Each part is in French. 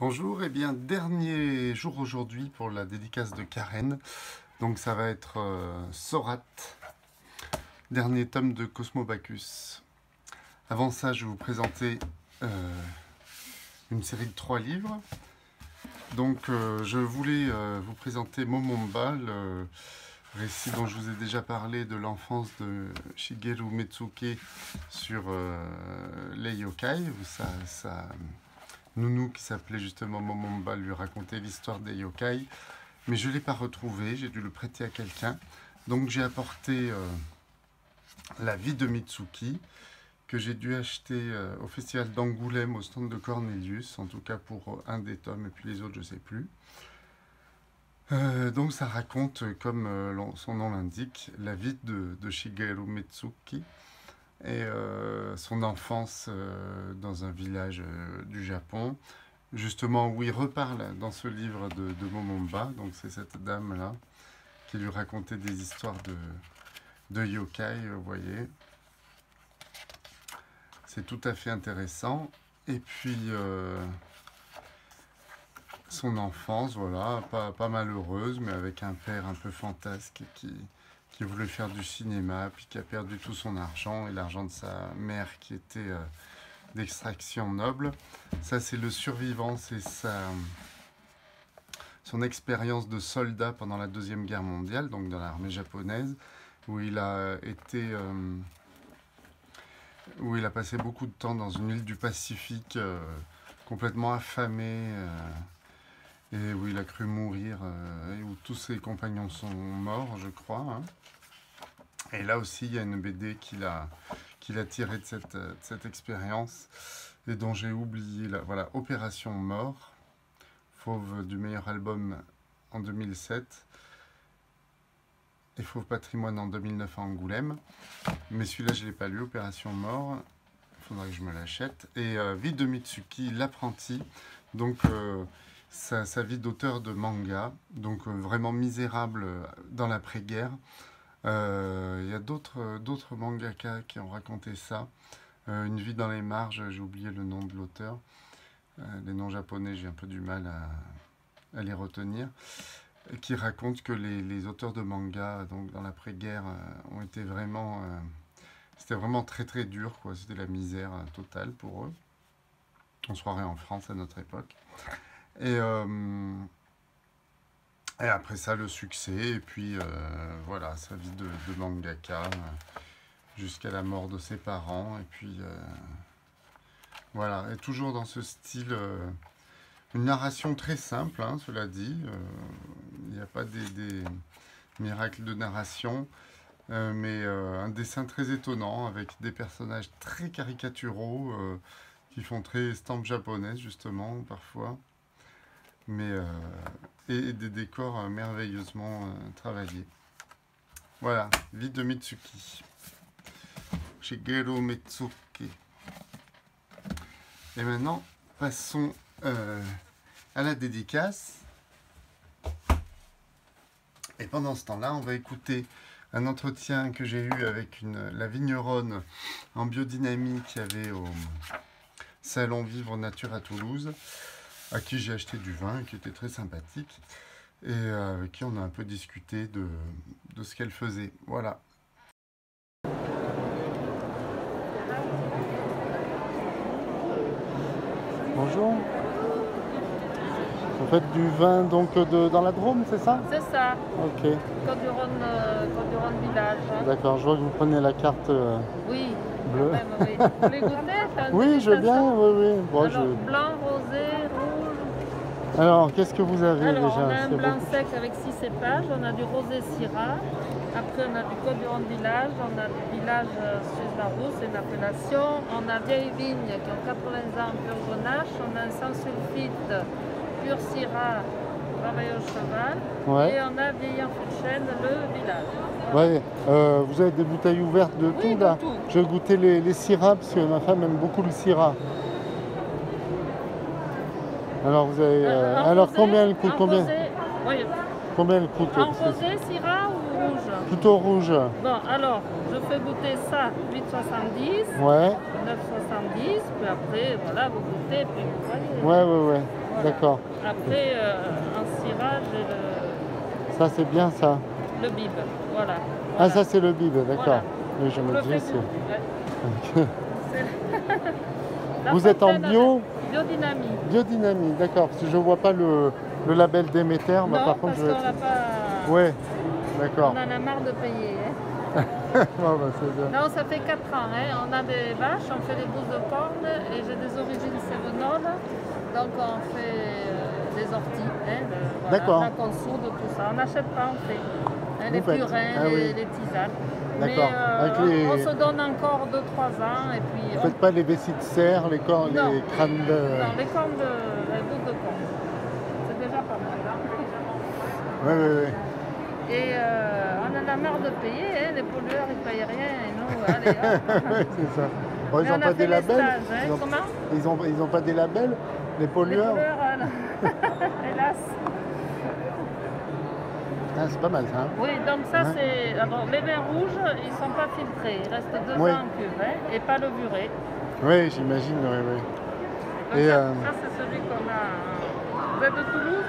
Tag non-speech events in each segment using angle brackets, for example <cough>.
Bonjour, et eh bien dernier jour aujourd'hui pour la dédicace de Karen. Donc ça va être euh, Sorat, dernier tome de Cosmo Bacchus. Avant ça, je vais vous présenter euh, une série de trois livres. Donc euh, je voulais vous présenter Momomba, le récit dont je vous ai déjà parlé de l'enfance de Shigeru Metsuke sur les yokai. Nounou qui s'appelait justement Momomba lui raconter l'histoire des yokai. Mais je ne l'ai pas retrouvé, j'ai dû le prêter à quelqu'un. Donc j'ai apporté euh, La vie de Mitsuki, que j'ai dû acheter euh, au festival d'Angoulême au stand de Cornelius, en tout cas pour un des tomes, et puis les autres je ne sais plus. Euh, donc ça raconte, comme son nom l'indique, la vie de, de Shigeru Mitsuki, et euh, son enfance euh, dans un village euh, du Japon, justement où il reparle dans ce livre de, Momomba, donc c'est cette dame-là qui lui racontait des histoires de, de yokai, vous voyez. C'est tout à fait intéressant. Et puis, son enfance, voilà, pas malheureuse, mais avec un père un peu fantasque qui, qui voulait faire du cinéma, puis qui a perdu tout son argent et l'argent de sa mère qui était euh, d'extraction noble. Ça, c'est le survivant, c'est sa, son expérience de soldat pendant la Deuxième Guerre mondiale, donc dans l'armée japonaise, où il a été... Euh, où il a passé beaucoup de temps dans une île du Pacifique, euh, complètement affamé, et où il a cru mourir, et où tous ses compagnons sont morts, je crois. Hein. Et là aussi, il y a une BD qu'il a, tirée de cette, expérience et dont j'ai oublié voilà, Opération Mort, Fauve du meilleur album en 2007 et Fauve Patrimoine en 2009 à Angoulême. Mais celui-là, je ne l'ai pas lu, Opération Mort. Il faudrait que je me l'achète. Et euh, de Mitsuki, l'apprenti. Donc, euh, sa, vie d'auteur de manga. Donc, euh, vraiment misérable dans l'après-guerre. Euh, il y a d'autres, d'autres mangaka qui ont raconté ça. Euh, une vie dans les marges, j'ai oublié le nom de l'auteur. Euh, les noms japonais, j'ai un peu du mal à, les retenir. Qui raconte que les, auteurs de manga donc dans l'après-guerre ont été vraiment... c'était vraiment très très dur, quoi. C'était la misère totale pour eux. On se croirait en France à notre époque. Et et après ça, le succès, et puis euh, voilà, sa vie de, mangaka euh, jusqu'à la mort de ses parents. Et puis euh, voilà, et toujours dans ce style, une narration très simple, hein, cela dit. Il n'y a pas des, miracles de narration, mais un dessin très étonnant avec des personnages très caricaturaux qui font très stampe japonaise, justement, parfois mais, euh, et, des décors euh, merveilleusement euh, travaillés. Voilà, vie de Mitsuki. Shigeru Mitsuki. Et maintenant, passons à la dédicace. Et pendant ce temps-là, on va écouter un entretien que j'ai eu avec la vigneronne en biodynamie qui avait au Salon Vivre Nature à Toulouse à qui j'ai acheté du vin, qui était très sympathique, et euh, avec qui on a un peu discuté de, de ce qu'elle faisait. Voilà. Bonjour. Vous faites du vin donc de, dans la Drôme, c'est ça? C'est ça. Ok. Côte-du-Rhône euh, village. D'accord, je vois que vous prenez la carte euh, oui, bleue. oui. Vous voulez goûter? <laughs> Oui, je veux bien, oui, oui. Bon, Alors, Blanc, alors, qu'est-ce que vous avez Alors, déjà On a un blanc sec avec 6 cépages, on a du rosé syrah, après on a du Rhône village, on a du village euh, Suisse la c'est une appellation, on a vieilles vignes qui ont 80 ans pur grenache, on a un sans sulfite pur syrah travaillé au cheval, et on a vieilli en chêne le village. Ouais, euh, vous avez des bouteilles ouvertes de tout là tout. Je vais goûter les, les syrahs parce que ma femme aime beaucoup le syrah. Alors, vous avez, euh, alors combien elle coûte combien, oui. combien elle coûte En rosé, syrah ou rouge Plutôt rouge. Bon, alors, je fais goûter ça 8,70. Ouais. 9,70. Puis après, voilà, vous goûtez, puis vous voyez. Ouais, ouais, ouais. Voilà. D'accord. Après, euh, en Syrah, j'ai le, Ça, c'est bien ça. le bib. Voilà. Ah, ça, c'est le bib, d'accord. Voilà. Oui, je me le dis, <laughs> c'est. <laughs> La Vous êtes en bio Biodynamie. Biodynamie, d'accord. Parce que je vois pas le, le label Déméter, mais par contre, je vais. pas... Ouais, d'accord. On en a marre de payer. hein. <laughs> Bah, bien. Non, ça fait 4 ans. hein. On a des vaches, on fait des bouses de corne et j'ai des origines cévenoles. Donc on fait euh, des orties. hein, le- voilà, D'accord. La consoude, tout ça. On n'achète pas, on fait. les purins, Ah les, les tisanes. D'accord. euh, on, les- on se donne encore 2-3 ans et puis Vous on- faites pas les vessies de cerf, les, corps, Non. les crânes de. Non, les cornes de, les bouses de corne. C'est déjà pas mal. hein. Oui, oui, oui. Et euh, on en a marre de payer, hein, les pollueurs ils payent rien et nous, <laughs> allez hop. c'est ça. Bon, ils n'ont pas des les labels stages, hein. ils, ont, Comment? ils, ont, ils ont pas des labels Les Les pollueurs pollueurs, euh, <laughs> hélas. Ah, C'est pas mal ça. hein. Oui, donc ça Ouais. c'est. Alors les vins rouges, ils sont pas filtrés, ils restent deux Oui. ans en cuve hein, et pas levurés. Oui, j'imagine, oui, oui. Donc Et, ça, euh, ça, c'est celui qu'on a. euh, Vous êtes de Toulouse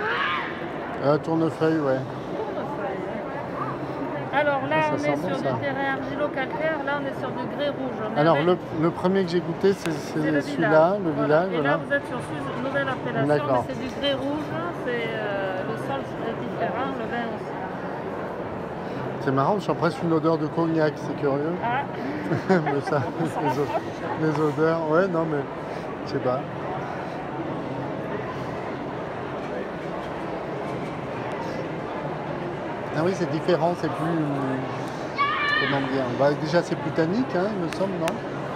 Euh, tournefeuille, ouais. Tournefeuille, hein. Alors là, ça on est bon, sur ça. du terrain argilo-calcaire, là on est sur du grès rouge. Alors, avec- le, le premier que j'ai goûté, c'est le celui-là, le Voilà. village. Et voilà. là vous êtes sur une nouvelle appellation, mais c'est du grès rouge, c'est euh, le sol est différent, le vin aussi. C'est marrant, j'ai presque une odeur de cognac, c'est curieux. Ah, <laughs> mais ça, les, odeurs, ouais, non, mais je sais pas. Ah oui, c'est différent, c'est plus. Comment dire bah, Déjà, c'est plus tannique, hein, il me semble, non?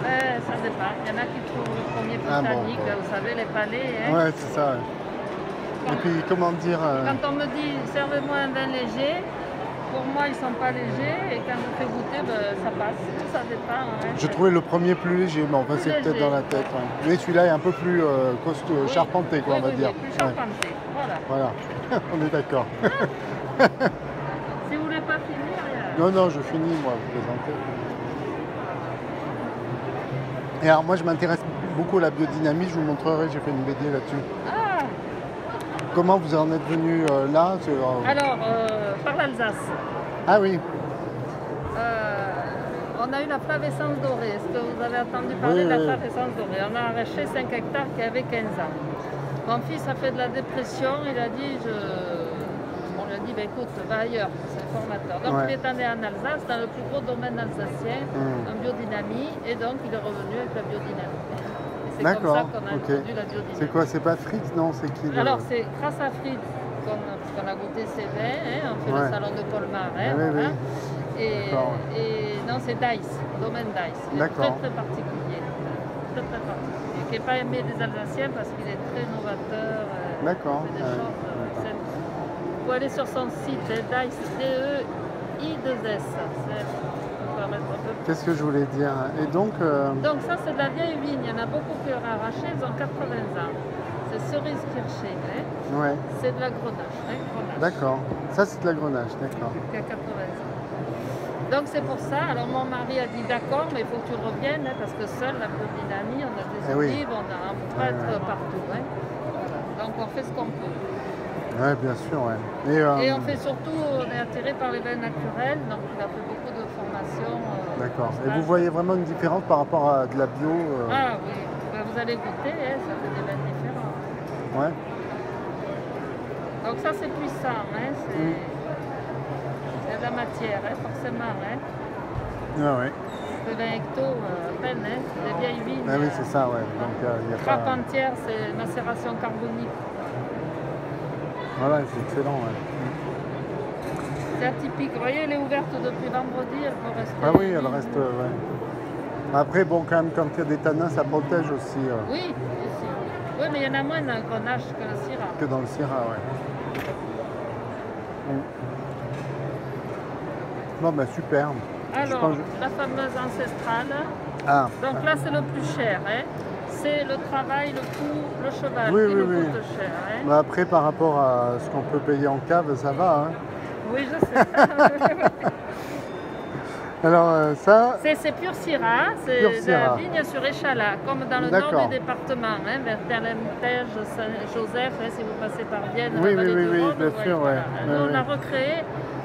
Ouais, ça dépend. Il y en a qui trouvent le premier Ah, bon, britannique, bon. vous savez, les palais. Hein. Ouais, c'est ça. ouais. Et puis, comment dire euh, Quand on me dit servez-moi un vin léger, pour moi ils sont pas légers et quand je fais goûter, ben, ça passe. Ça dépend. hein. Je trouvais le premier plus léger, mais enfin, c'est peut-être dans la tête. Mais celui-là est un peu plus euh, costaud, Oui. charpenté, quoi, Oui, on va oui, dire. plus Ouais, charpenté. Voilà. Voilà, <laughs> on est d'accord. <laughs> Si vous voulez pas finir, Non, non, je finis, moi, vous plaisantez. Et alors, moi, je m'intéresse beaucoup à la biodynamie. Je vous montrerai, j'ai fait une BD là-dessus. Ah, Comment vous en êtes venu euh, là alors, euh, par l'Alsace. Ah oui, Euh, on a eu la flavescence dorée. Est-ce que vous avez entendu parler Oui, de la flavescence dorée? On a arraché 5 hectares qui avaient 15 ans. Mon fils a fait de la dépression, il a dit, je... on lui a dit, bah, écoute, va ailleurs, c'est un formateur. Donc Ouais. il est allé en Alsace, dans le plus gros domaine alsacien, Hmm. en biodynamie, et donc il est revenu avec la biodynamie. C'est comme ça qu'on a ok. introduit la biodynamie. c'est quoi? C'est pas Fritz Non, c'est qui le- Alors c'est grâce à Fritz parce qu'on a goûté ses vins, hein, on fait Ouais. le salon de Colmar, hein, Ah oui, voilà. oui. Et, non, c'est Dice, domaine Dice. D'accord. très très particulier. Très très particulier. Qui n'est pas aimé des Alsaciens parce qu'il est très novateur. euh, D'accord, il fait des choses, euh, aller sur son site, hein, Dice, D-E-I-2-S. C'est- on va mettre un peu Qu'est-ce que je voulais dire? Et donc, euh, donc ça c'est de la vieille vigne, il y en a beaucoup qui auraient arraché, ils ont 80 ans. Cerise kirché, hein. ouais, c'est de la grenache. Hein, grenache, d'accord. Ça, c'est de la grenage, d'accord. Qui a 80 ans. Donc c'est pour ça, alors mon mari a dit d'accord, mais il faut que tu reviennes, hein, parce que seul la biodynamie, on a des Eh oui. olives, on a- on ne peut pas Ouais, être ouais. partout. Donc on fait ce qu'on peut. Ouais, bien sûr, ouais. Et, euh, Et on fait surtout, on est attiré par les vins naturels, donc il a fait beaucoup de formations. euh, D'accord. Et vous voyez vraiment une différence par rapport à de la bio euh, Ah oui, Ben, vous allez goûter, hein, ça fait des vins. Ouais. Donc ça c'est puissant, hein, c'est Mm. c'est de la matière, hein, forcément. Hein. Ah hecto, euh, à peine, hein, des vieilles vignes. Ah oui, c'est ça, ouais. Donc, euh, il y a Trappe pas... entière, c'est macération carbonique. Voilà, c'est excellent, ouais. C'est atypique. Vous voyez, elle est ouverte depuis vendredi, elle peut rester. Ah oui, elle reste, ouais. Après, bon, quand même, quand il y a des tanins, ça protège aussi euh, Oui, y en a moins dans le grenache que le syrah. que dans le Syrah, ouais. Mm. Bon, ben super. Alors, la fameuse ancestrale. Ah, Donc là, c'est le plus cher. Hein. C'est le travail, le coût, le cheval Oui, qui oui, nous oui. coûte cher. Hein. bah après, par rapport à ce qu'on peut payer en cave, ça va. Hein. Oui, je sais. <laughs> Alors euh, ça, C'est c'est pur Syrah, c'est Pur de la vigne sur Échalas, comme dans le nord du département, hein, vers Terlempège, Saint-Joseph, hein, si vous passez par Vienne, Oui, la oui, oui, oui, bien sûr, voilà. ouais. Nous, Ouais, on l'a ouais. recréé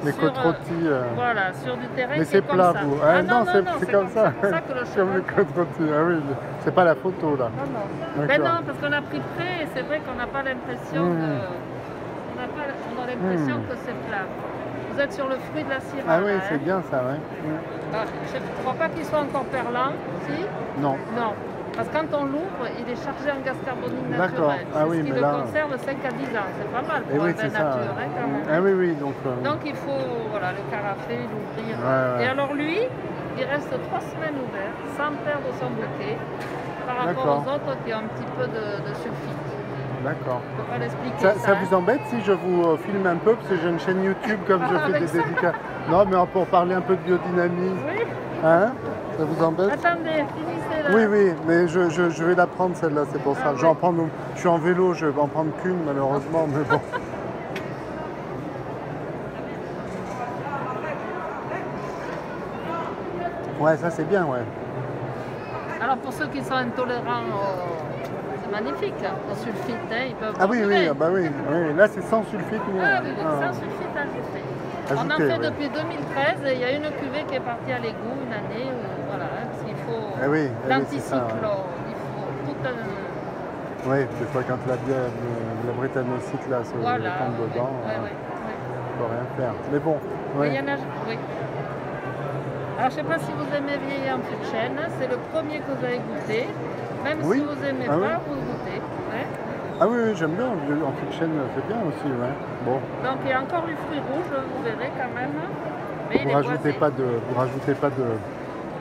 les côtes euh, rôties. euh, Voilà, sur du terrain Mais c'est plat, ça. vous. Ah, Ah, non, non, c'est c'est comme ça. C'est que <laughs> Comme les côtes rôties. Ah oui, c'est pas la photo là. Non, non. Ben non, parce qu'on a pris près et c'est vrai qu'on n'a pas l'impression Hmm. de... On a, pas... on a l'impression Hmm. que c'est plat. Vous êtes sur le fruit de la Syrah. Ah oui, c'est hein. bien ça, ouais. Ah, je ne crois pas qu'il soit encore perlant, si Non. Non. Parce que quand on l'ouvre, il est chargé en gaz carbonique D'accord. naturel. Ah C'est oui, ce qui mais le là- conserve 5 à 10 ans. C'est pas mal Et pour oui, un vin ça. nature, hein, quand même. Ah oui, oui, donc. euh, Donc il faut voilà, le carafer, l'ouvrir. Ouais, ouais. Et alors lui, il reste 3 semaines ouvert, sans perdre son bouquet, par rapport D'accord. aux autres qui ont un petit peu de, de sulfite. D'accord. Ça, Ça, ça hein. vous embête si je vous euh, filme un peu Parce que j'ai une chaîne YouTube comme je Ah, fais des dédicaces. Non, mais pour parler un peu de biodynamie. Oui, Hein? Ça vous embête? Attendez, finissez là. Oui, oui, mais je, je- je vais la prendre celle-là, c'est pour ça. Ah, Je, vais en prendre, je suis en vélo, je vais en prendre qu'une malheureusement, mais bon. Ouais, ça c'est bien, ouais. Alors pour ceux qui sont intolérants au... Magnifique, hein, au sulfite, hein, ils peuvent Ah oui, oui, ah bah oui, oui. Là c'est sans sulfite. Ah oui, oui, Ah. sans sulfite ajouté. On en fait oui. depuis 2013 et il y a une cuvée qui est partie à l'égout une année où, voilà, hein, parce qu'il faut Ah oui, oui, l'anticyclone, ouais. il faut tout un... Oui, des fois quand la bière, la brétanocyte là se Voilà, tombe oui, dedans, oui, oui, oui. on peut rien faire. Mais bon, Mais ouais. il y en a, oui. Alors je ne sais pas si vous aimez vieillir en de chêne, c'est le premier que vous avez goûté. Même Oui. si vous n'aimez Ah pas, oui. vous goûtez. ouais. Ah oui, oui, j'aime bien, en chêne c'est bien aussi, ouais. Bon, Donc il y a encore du fruit rouge, vous verrez quand même. Mais vous est rajoutez pas de, vous rajoutez pas de,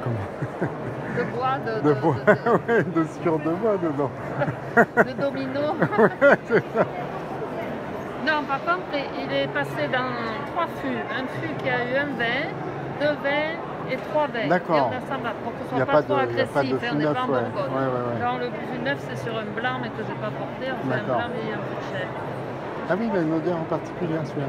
comment, <laughs> de bois, de, de de- bois, de- <laughs> ouais, de sucre de bois dedans. <laughs> de domino. non, par contre, il est passé dans trois fûts. Un fût qui a eu un vin, deux vins et trois vins. D'accord. Pour que ce Il soit a pas, trop il y a agressif. hein, on n'est pas en. Bourgogne. Quand le fût neuf, c'est sur un blanc, mais que je n'ai pas porté, on fait un blanc et un fût de chêne. Ah oui, il a une odeur en particulier celui-là.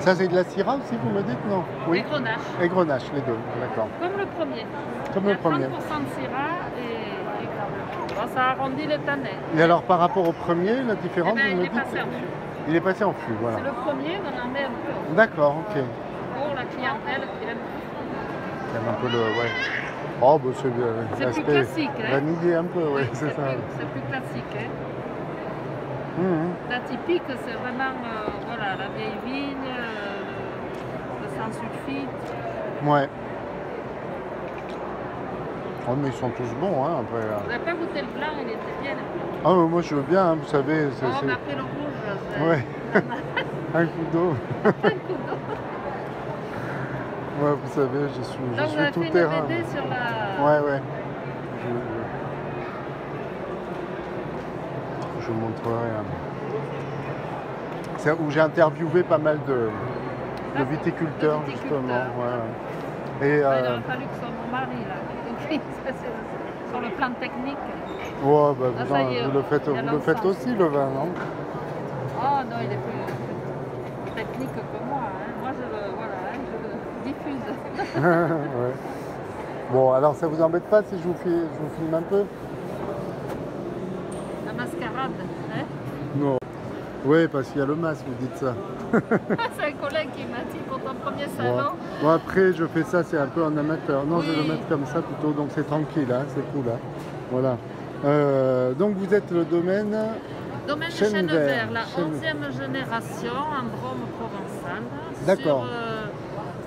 Ça c'est de la syrah aussi, vous me dites non? Et grenache, Et grenache, les deux, d'accord. comme le premier. Comme Il y le a 30% premier. de syrah et, et grenache. Bon, ça arrondit le tanin. Et alors par rapport au premier, la Eh différence, ben, vous il me est dites passé en fût. Il est passé en fût, voilà. C'est le premier, on en met un peu D'accord, ok. pour la clientèle qui aime. J'aime un peu le. Ouais. Oh, bah c'est bien. C'est plus classique, hein. Vanillé un peu, oui, c'est ça. C'est plus classique. Hein. Mhm. La typique, c'est vraiment euh, voilà, la vieille vigne, euh, le, le sans sulfite. Ouais. Oh, mais ils sont tous bons, hein, après. Vous n'avez pas goûté le blanc, il était bien. Ah, mais moi je veux bien, hein, vous savez. c'est- Oh, c'est- mais après le rouge, Ouais. <laughs> Un coup d'eau. un coup d'eau. Ouais, vous savez, je suis, je Donc vous suis tout fait une. BD sur la... Ouais, ouais. Je, je vous montrerai. hein. C'est où j'ai interviewé pas mal de, Ah, de viticulteurs, de justement. viticulteurs. ouais, ouais. Et Ouais, il euh, aurait fallu que ce soit mon mari là. qui écrive ça, c'est- Sur le plan technique. ouais, bah, Ah, vous, ça en- y est, vous le faites, vous le faites aussi le vin, non? Oh non, il est plus, technique que moi. hein. Moi, je le, voilà, hein, je le diffuse. <laughs> Ouais. Bon, alors ça vous embête pas si je vous, je vous filme un peu? La mascarade. Hein? Non. Oui, parce qu'il y a le masque, vous dites ça. <laughs> c'est un collègue qui m'a dit pour ton premier salon. Bon, après, je fais ça, c'est un peu en amateur. Non, je vais le mettre comme ça plutôt, donc c'est tranquille, hein, c'est cool. hein. Voilà. Euh, donc vous êtes le domaine. Domaine de Chêne Chêne vert, Vert, la chêne- 11e génération en Drôme provençal. D'accord. Sur euh,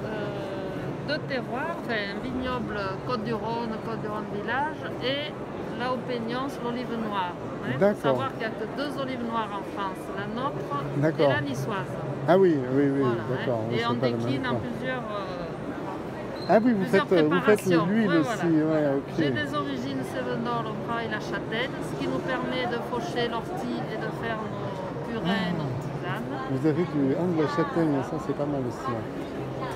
euh, deux terroirs, enfin un vignoble Côte-du-Rhône, Côte-du-Rhône village et là au Peignon sur l'olive noire. Il faut D'accord. savoir qu'il n'y a que deux olives noires en France, la nôtre et la niçoise. Ah oui, oui, oui, Voilà, d'accord. Et on décline en plusieurs. euh, Ah oui, vous faites, vous faites préparations. l'huile Ouais, aussi, voilà. ouais, ok. J'ai des origines sévenol, on travaille la châtaigne, ce qui nous permet de faucher l'ortie et de faire nos purées, Ah. nos tisanes. Vous avez du ah, de la châtaigne, ça c'est pas mal aussi. hein.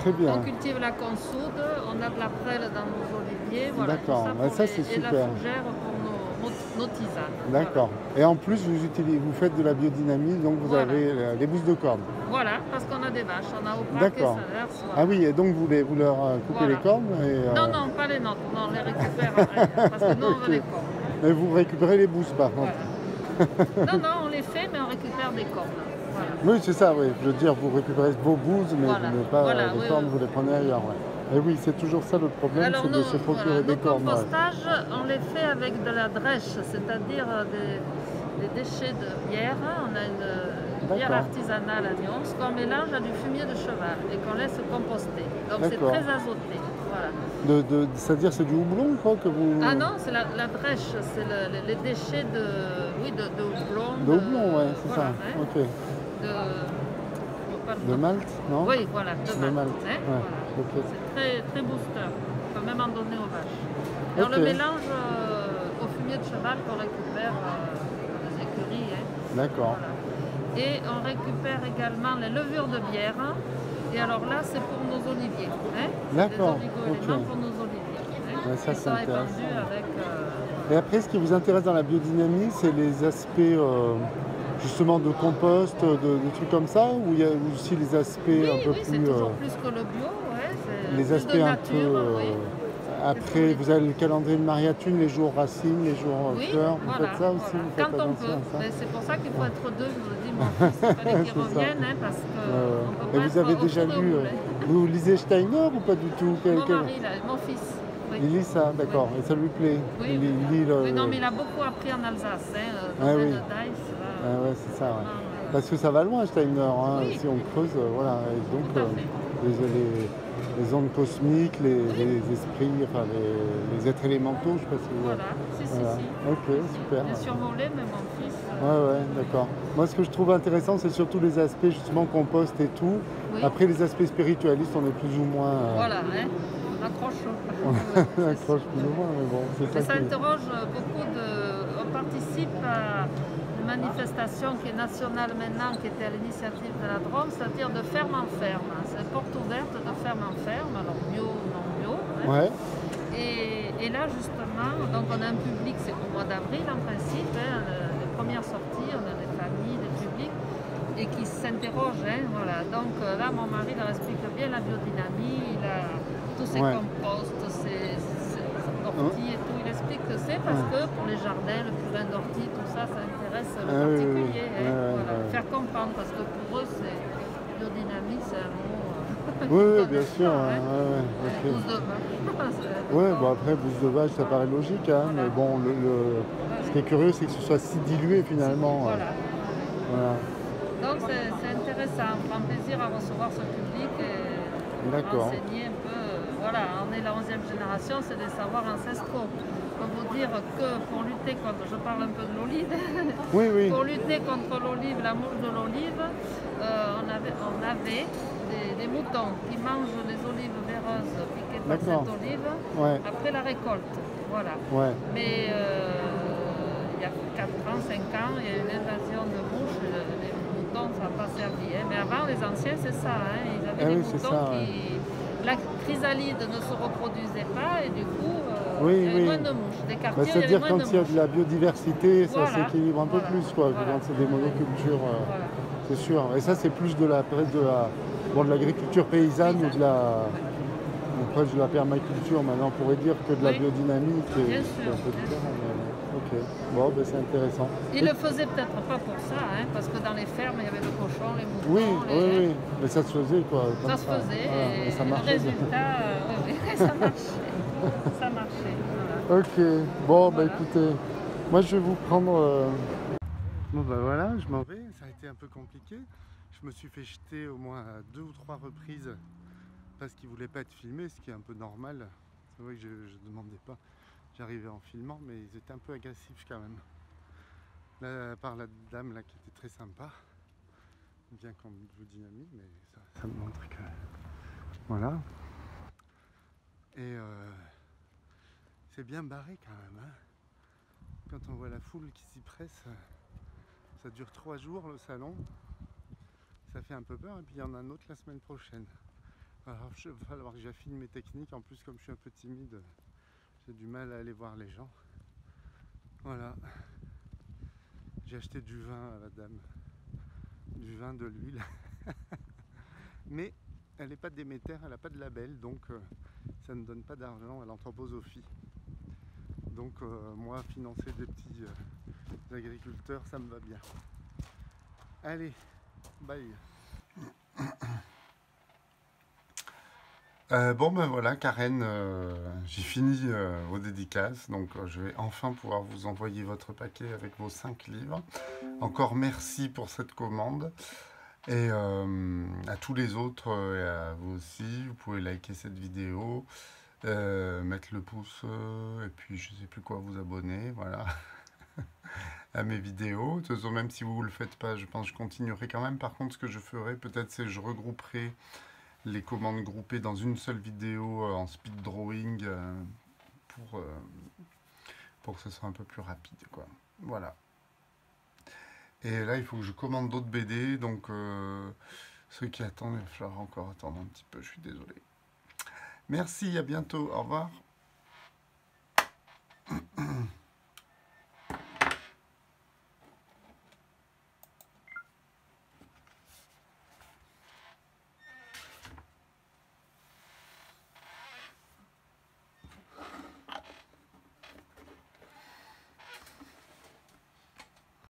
Très bien. On cultive la consoude, on a de la prêle dans nos oliviers, voilà. D'accord. ça, les- c'est Et de la super. fougère pour nos, tisanes. D'accord. Et en plus, vous, utilisez, vous faites de la biodynamie, donc vous Voilà. avez euh, les bousses de cornes. Voilà, parce qu'on a des vaches, on a Aubrac et D'accord. Ah oui, et donc vous, les, vous leur euh, coupez les cornes et, euh, Non, non, pas les nôtres, non, on les récupère après, parce que <laughs> nous on veut les cornes. et vous récupérez les bousses par contre. <laughs> Non, non, on les fait, mais on récupère des cornes. Voilà. Oui, c'est ça, oui. Je veux dire, vous récupérez vos bousses, mais Voilà. vous n'avez pas Voilà, les oui, cornes, oui. vous les prenez ailleurs. ouais. Et oui, c'est toujours ça le problème, Alors c'est de se procurer voilà, des nos cornes. ouais. compostages, on les fait avec de la drèche, c'est-à-dire des, des déchets de bière. On a une bière artisanale à Nyons qu'on mélange à du fumier de cheval et qu'on laisse composter. Donc c'est très azoté. Voilà. De, de- C'est-à-dire, c'est du houblon, quoi, que vous... Ah non, c'est la, la drèche, c'est le- le- les déchets de, oui, de, de houblon. De houblon, ouais, c'est voilà, ça. hein. De, je vois pas le De nom. malt, non Oui, voilà, de De malt. malt, hein, ouais, voilà. ok. C'est très, très booster. On peut même en donner aux vaches. Et on Ok. le mélange euh, au fumier de cheval qu'on récupère euh, dans les écuries. hein, D'accord. voilà. Et on récupère également les levures de bière. Et alors là, c'est pour nos oliviers. Hein, D'accord, Des oligo-éléments ok. pour nos oliviers. hein, Ouais, ça, c'est intéressant. avec. euh, Et après, ce qui vous intéresse dans la biodynamie, c'est les aspects euh, justement de compost, de, de trucs comme ça, ou il y a aussi les aspects Oui, un peu oui, c'est plus... euh, plus que le bio. Ouais, les aspects un peu... euh, oui. après, vous avez le calendrier de Mariatune, les jours racines, les jours euh, Oui, fleurs, vous voilà, faites ça aussi, voilà. vous faites Quand on peut. C'est pour ça qu'il faut être deux. Je vous dis, fallait <laughs> qu'il C'est ça. revienne hein, parce que. Et pas vous avez déjà lu, euh, vous lisez Steiner ou pas du tout Quel- Mon mari, là, mon fils. Il lit ça, d'accord, et ça lui plaît Oui, il, oui. il lit le... Oui, non, mais il a beaucoup appris en Alsace. Hein, euh, Ah oui. Dice, Ah ouais, c'est ça, ouais. Parce que ça va loin, Steiner, hein, Oui. si on creuse, euh, voilà, et donc euh, les, les- les ondes cosmiques, les, les esprits, enfin les, êtres élémentaux, je sais pas si vous... Voilà, si, si, Voilà. si. Ok, super. J'ai survolé, mais mon fils. euh, Ouais, ouais, d'accord. Moi, ce que je trouve intéressant, c'est surtout les aspects justement compost et tout. oui. Après, les aspects spiritualistes, on est plus ou moins... euh, Voilà, hein. On accroche. on <laughs> accroche plus ou moins, mais bon, c'est ça ça qui... interroge beaucoup de. On participe à manifestation qui est nationale maintenant, qui était à l'initiative de la Drôme, c'est-à-dire de ferme en ferme. C'est porte ouverte de ferme en ferme, alors bio ou non bio. hein. Ouais, Et, et là, justement, donc on a un public, c'est au mois d'avril en principe, hein, le- les premières sorties, on a des familles, des publics, et qui s'interrogent. hein, voilà. Donc euh, là, mon mari leur explique bien la biodynamie, il a tous ses Ouais. composts, ses, ses orties et tout. Que c'est parce que pour les jardins, le purin d'ortie, tout ça, ça intéresse le Ah oui, oui, particulier. oui. hein, voilà. Faire comprendre, parce que pour eux, c'est biodynamie, c'est un mot. euh, oui, oui, <laughs> bien sûr. hein. ouais, ouais, Les ok. gousses de vache, <laughs> c'est- Ouais, bon après, bouse de vache, ça paraît logique, hein, mais bon, le, le- ce qui est curieux, c'est que ce soit si dilué finalement. euh, Voilà. Donc c'est intéressant, on prend plaisir à recevoir ce public et D'accord. enseigner un peu. euh, Voilà, on est la 11e génération, c'est des savoirs ancestraux. Pour vous dire que pour lutter contre, je parle un peu de l'olive, <laughs> Oui, oui. pour lutter contre l'olive, la mouche de l'olive, euh, on avait, on avait des, des moutons qui mangent les olives véreuses piquées par cette olive Ouais, après la récolte. Voilà. ouais. Mais euh, il y a 4 ans, 5 ans, il y a eu une invasion de mouches. le- Les moutons, ça n'a pas servi. hein. Mais avant, les anciens, c'est ça. hein. Ils avaient Ah des oui, moutons ça, qui. La chrysalide ne se reproduisait pas et du coup, euh, Oui, il y avait oui. moins de mouches. Des Bah, quartiers, C'est-à-dire quand il y a de la biodiversité, ça s'équilibre un peu Voilà. plus, quoi, Voilà. quand c'est des monocultures, euh, c'est sûr. Et ça, c'est plus de la, de la, bon, de l'agriculture paysanne ou de la, presque de la permaculture, maintenant, on pourrait dire que de la Oui. biodynamie, qui est Bien sûr, un peu bien mais, Ok, bon, ben, c'est intéressant. Ils le faisaient peut-être pas pour ça, hein, parce que dans les fermes, il y avait le cochon, les moutons. Oui, les- oui, oui, mais ça se faisait, quoi. Ça se faisait Voilà, et, et ça le marchait. résultat, euh, <laughs> ça marchait. ça marchait. voilà. Ok, bon, bah Voilà. écoutez, moi je vais vous prendre. euh, Bon, bah voilà, je m'en vais. Ça a été un peu compliqué. Je me suis fait jeter au moins deux ou trois reprises parce qu'ils voulaient pas être filmés, ce qui est un peu normal. C'est vrai que je ne demandais pas. J'arrivais en filmant, mais ils étaient un peu agressifs quand même. Là, à part la dame là qui était très sympa, bien qu'on vous dynamite, mais ça, me montre que. Voilà. Et euh, c'est bien barré quand même. hein. Quand on voit la foule qui s'y presse, ça dure trois jours le salon. Ça fait un peu peur. Et puis il y en a un autre la semaine prochaine. Alors il va falloir que j'affine mes techniques. En plus, comme je suis un peu timide, j'ai du mal à aller voir les gens. Voilà. J'ai acheté du vin à la dame. Du vin, de l'huile. <laughs> Mais elle n'est pas Déméter, elle n'a pas de label, donc euh, ça ne donne pas d'argent à l'anthroposophie. Donc euh, moi, financer des petits euh, agriculteurs, ça me va bien. Allez, bye. Bon ben voilà Karen, j'ai fini vos dédicaces, donc je vais enfin pouvoir vous envoyer votre paquet avec vos 5 livres. Encore merci pour cette commande. Et euh, à tous les autres, euh, et à vous aussi, vous pouvez liker cette vidéo, euh, mettre le pouce, et puis je sais plus quoi, vous abonner, voilà, <laughs> à mes vidéos. De toute façon, même si vous ne le faites pas, je pense que je continuerai quand même. Par contre, ce que je ferai, peut-être, c'est je regrouperai les commandes groupées dans une seule vidéo euh, en speed drawing euh, pour, euh, pour que ce soit un peu plus rapide. Quoi. Voilà. Et là, il faut que je commande d'autres BD, donc ceux qui attendent, il va falloir encore attendre un petit peu, je suis désolé. Merci, à bientôt, au revoir. <clears throat>